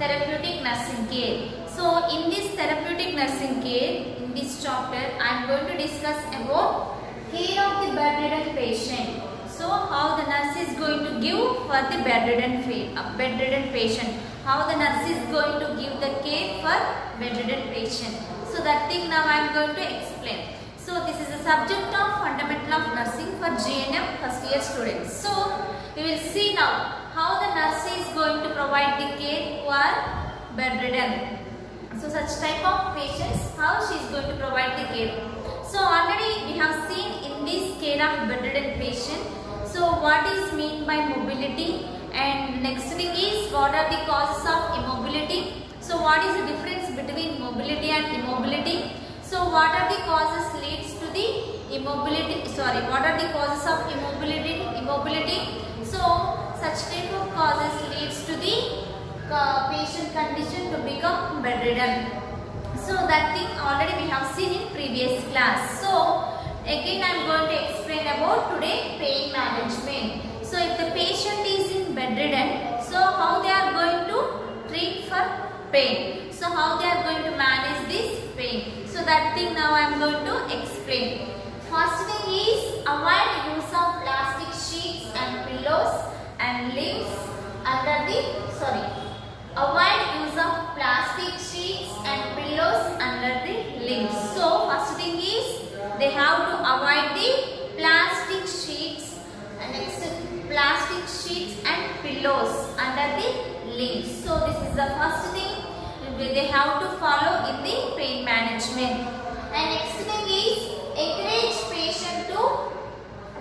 therapeutic nursing care. So in this therapeutic nursing care, in this chapter I am going to discuss about care of the bedridden patient. So how the nurse is going to give for the bedridden, uh, bedridden patient. How the nurse is going to give the care for bedridden patient. So that thing now I am going to explain. So this is the subject of fundamental of nursing for GNM first year students. So we will see now how the nurse is going to provide the care who are bedridden. So such type of patients how she is going to provide the care. So already we have seen in this care of bedridden patient. So what is mean by mobility and next thing is what are the causes of immobility. So what is the difference between mobility and immobility. So what are the causes leads to the immobility sorry what are the causes of immobility immobility. So such type of causes leads to the uh, patient condition to become bedridden. So that thing already we have seen in previous class. So again I am going to explain about today pain management. So if the patient is in bedridden, so how they are going to treat for pain. So how they are going to manage this pain. So that thing now I am going to explain. First thing is avoid use of plastic sheets and pillows and limbs under the sorry avoid use of plastic sheets and pillows under the limbs. So first thing is they have to avoid the plastic sheets and next plastic sheets and pillows under the limbs. So this is the first thing they have to follow in the pain management. And next thing is encourage patient to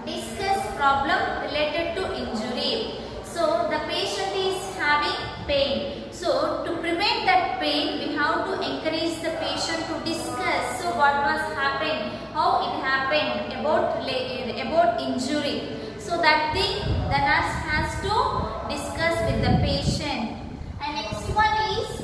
discuss problem related to injury. So the patient is having pain. So to prevent that pain, we have to encourage the patient to discuss. So what was happened, how it happened, about about injury. So that thing the nurse has to discuss with the patient. And next one is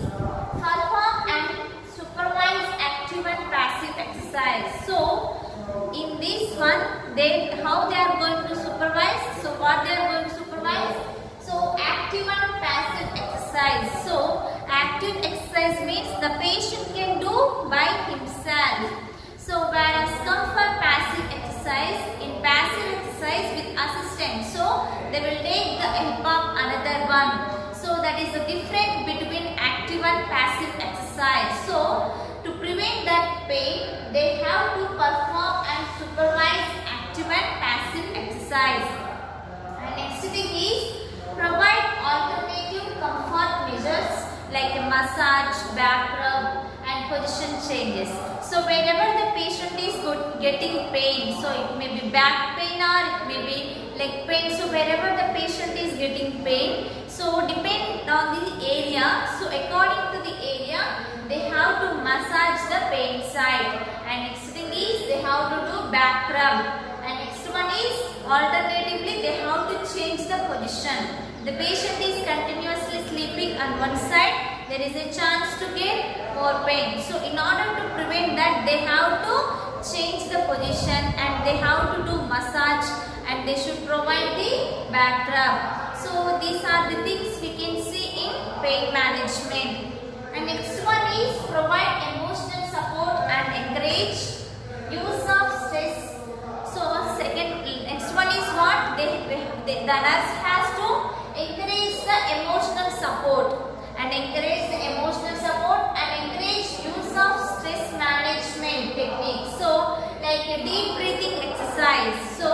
perform and supervise active and passive exercise. So in this one, they how they are going to supervise. So what they are going to supervise? So active and passive exercise. So active exercise means the patient can do by himself. So whereas come for passive exercise, in passive exercise with assistant. So they will take the help of another one. So that is the difference between active and passive exercise. So to prevent that pain, they have to perform and supervise active and passive exercise. And next thing is provide alternative comfort measures like a massage, back rub and position changes. So wherever the patient is getting pain, so it may be back pain or it may be leg pain. So wherever the patient is getting pain, so depend on the area. So according to the area, they have to massage the pain side. And next thing is they have to do back rub. And next one is alternatively they have to change the position. The patient is continuously sleeping on one side, there is a chance to get more pain. So in order to prevent that, they have to change the position and they have to do massage and they should provide the back rub. So these are the things we can see in pain management. And next one is provide emotional support and encourage use of stress. So second, next one is what they, they the nurse has to encourage the emotional support and encourage the emotional support and encourage use of stress management techniques. So like a deep breathing exercise. So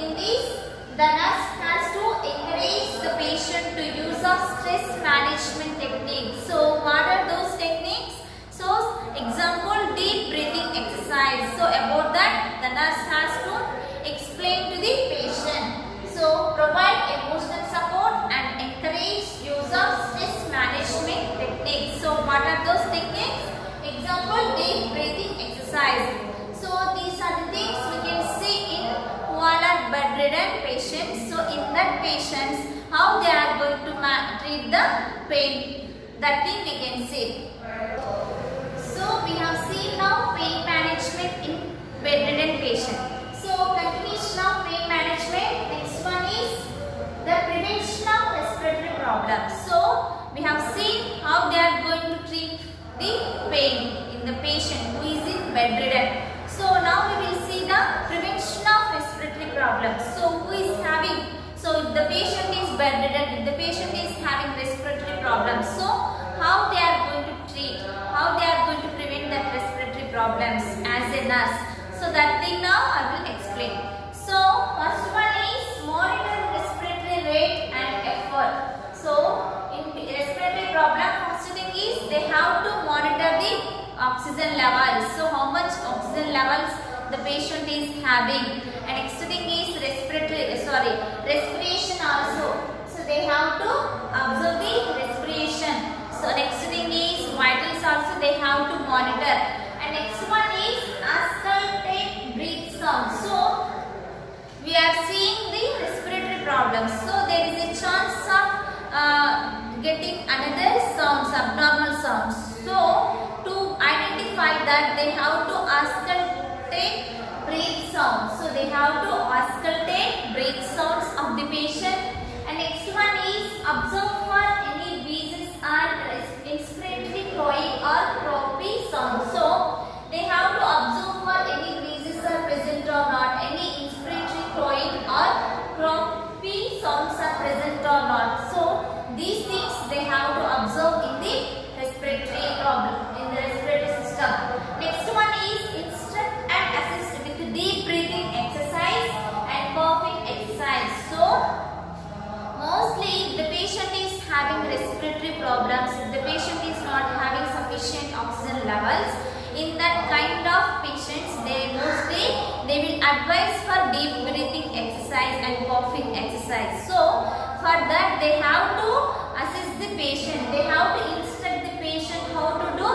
in this the nurse has to encourage the patient to use of stress management techniques. So what are those techniques? So example deep breathing exercise. So about that the nurse has to explain to the patient. So provide emotional support and encourage use of stress management techniques. So what are those techniques? Example deep breathing exercise. So these are the things we can see in who are bedridden patients. So in that patients how they are going to treat the pain. That thing we can see. So we have seen now pain management in bedridden patient. So continuation of pain management. Next one is the prevention of respiratory problem. So we have seen how they are going to treat the pain in the patient who is in bedridden. So now we will see the prevention of respiratory problems. So who is having, so if the patient is bedridden, the patient is having respiratory problems, so how they are going to treat, how they are going to prevent that respiratory problems as a nurse. So that thing now I will explain. So first one is monitor respiratory rate and effort. So in respiratory problem, first thing is they have to monitor the oxygen levels. So how much oxygen levels the patient is having. And next thing is respiratory, sorry, respiration also. So they have to observe the respiration. So next thing is vitals also they have to monitor. And next one is auscultate breath sound. So we are seeing the respiratory problems. So there is a chance of uh, getting another sounds, abnormal sounds. So to identify that they have to auscultate breath sounds. So they have to auscultate breath sounds of the patient. And next one is observe for any wheezes or inspiratory crowing or croppy sound. So they have to observe for any wheezes are present or not, any inspiratory crowing or croppy sounds are present or not. So these things they have to observe in the respiratory problem, in the respiratory system. Next one is instruct and assist with deep breathing exercise and coughing exercise. So mostly the patient is having respiratory problems, the patient is not having sufficient oxygen levels, in that kind of patients they mostly advise for deep breathing exercise and coughing exercise. So for that they have to assist the patient, they have to instruct the patient how to do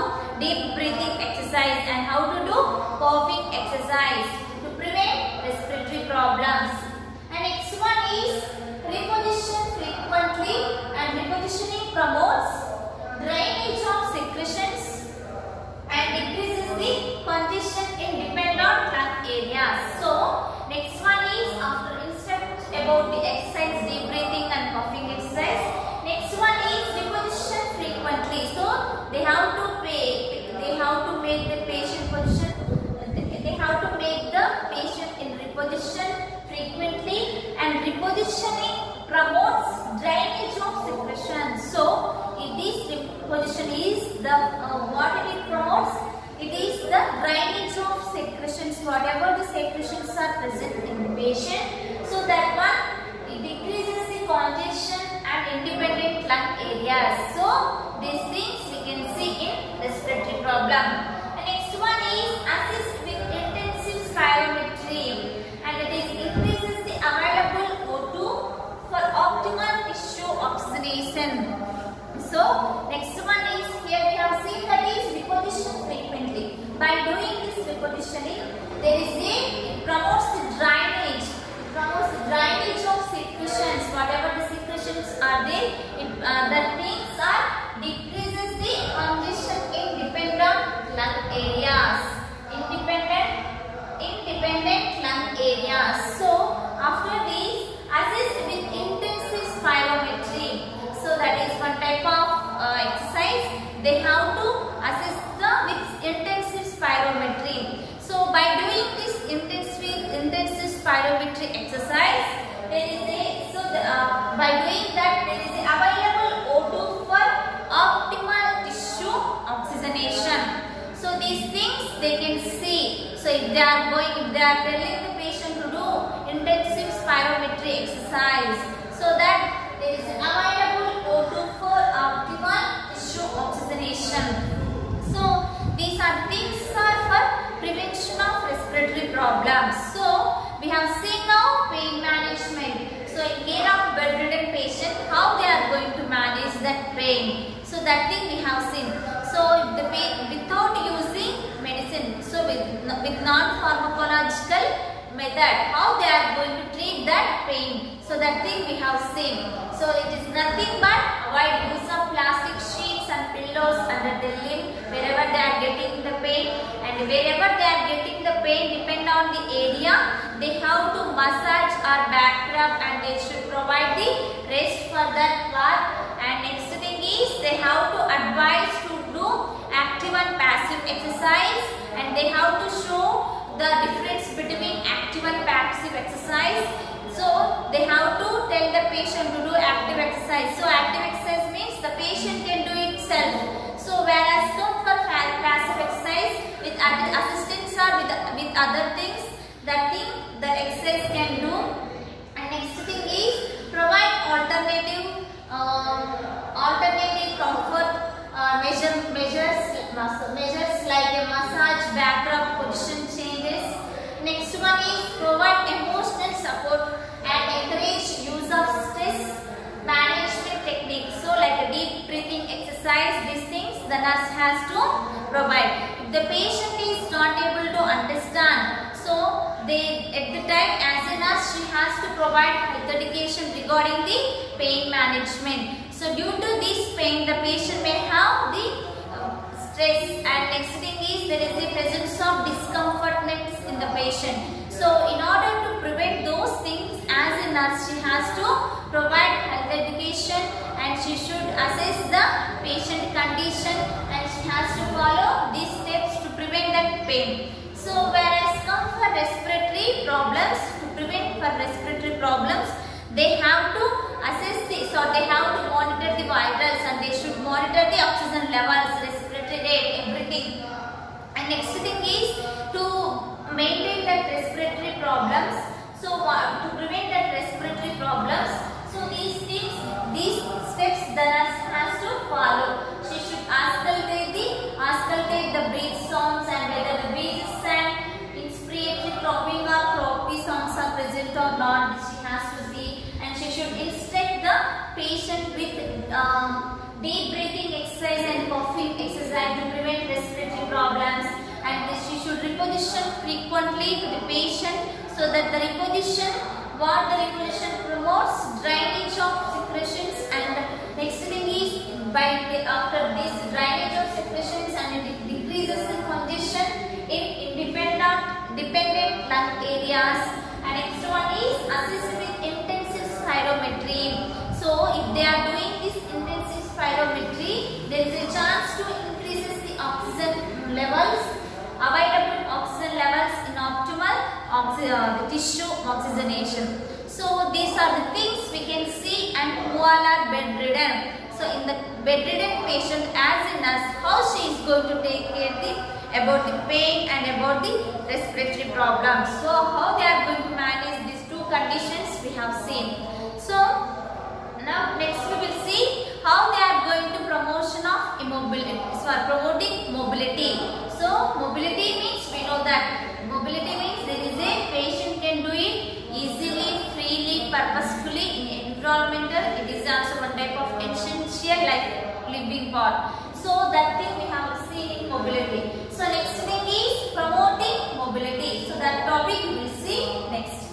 deep breathing exercise and how to do coughing exercise to prevent respiratory problems. And next one is reposition frequently and repositioning promotes drainage of secretions and decreases the congestion in dependent lung areas. So, next one is after instruct about the exercise, deep breathing and coughing exercise. Next one is reposition frequently. So, they have to pay, they have to make the patient position, they have to make the patient in reposition frequently and repositioning promotes drainage of secretion. So, this reposition is the uh, what it promotes it is the drainage of secretions whatever the secretions are present in the patient so that one it decreases the congestion and independent lung areas. So these things we can see in respiratory problem. The next one is assist with intensive spirometry and it is increases the available O2 for optimal tissue oxygenation. So, next one is here we have seen that is reposition frequently. By doing this repositioning, there is a, it promotes the drainage. It promotes drainage of secretions. Whatever the secretions are there, it, uh, that means are decreases the congestion in dependent lung areas. Independent, independent lung areas. So, after this, assist with intensive spirometry. So that is one type of uh, exercise. They have to assist the with intensive spirometry. So by doing this intensive intensive spirometry exercise, there is a so the, uh, by doing that there is a available O2 for optimal tissue oxygenation. So these things they can see. So if they are going, if they are telling the patient to do intensive spirometry exercise, so that there is an available O2 for optimal tissue oxygenation. So these are things are for prevention of respiratory problems. So we have seen now pain management. So in care of bedridden patient, how they are going to manage that pain. So that thing we have seen. So the pain without using With with non-pharmacological method, how they are going to treat that pain. So that thing we have seen. So it is nothing but avoid use of plastic sheets and pillows under the limb wherever they are getting the pain and wherever they are getting the pain depend on the area they have to massage or back rub and they should provide the rest for that part And next thing is they have to advise to do active and passive exercise they have to show the difference between active and passive exercise. So they have to tell the patient to do active exercise. So active exercise means the patient can do it self. So whereas come for passive exercise with assistance or with, with other things, that thing the exercise can do. And next thing is provide alternative um, alternative comfort uh, measure, measures measures like a massage, back rub, position changes. Next one is provide emotional support and encourage use of stress management techniques. So like a deep breathing exercise, these things the nurse has to provide. If the patient is not able to understand, so they at the time as a nurse she has to provide education regarding the pain management. So due to this pain, the patient may have the stress and next thing is there is the presence of discomfortness in the patient. So in order to prevent those things as a nurse she has to provide health education and she should assess the patient condition and she has to follow these steps to prevent that pain. So whereas come for respiratory problems, to prevent for respiratory problems, they have to assess this or they have to monitor the vitals and they should monitor the oxygen levels, respiratory rate, everything. And next thing is to maintain that respiratory problems. So to prevent that respiratory problems, so these things, these steps the nurse has to follow. She should auscultate the, auscultate the breath sounds and whether the breath is and inspiratory cropping or croppy sounds are present or not. She has to see and she should instruct the patient with um, deep breathing exercise and coughing exercise to prevent respiratory problems she should reposition frequently to the patient so that the reposition what the reposition promotes drainage of secretions and next thing is by the, after this drainage of secretions and it decreases the congestion in independent dependent lung areas. And next one is assist with intensive spirometry. So if they are doing this intensive spirometry there is a chance to increases the oxygen levels available oxygen levels in optimal oxy uh, tissue oxygenation. So these are the things we can see and who all are bedridden. So in the bedridden patient as in us, how she is going to take care the, about the pain and about the respiratory problems. So how they are going to manage these two conditions we have seen. So now next we will see how they are going to promotion of immobility. So promoting mobility. So mobility means we know that mobility means there is a patient can do it easily, freely, purposefully in environmental. It is also one type of essential life living part. So that thing we have seen in mobility. So next thing is promoting mobility. So that topic we will see next.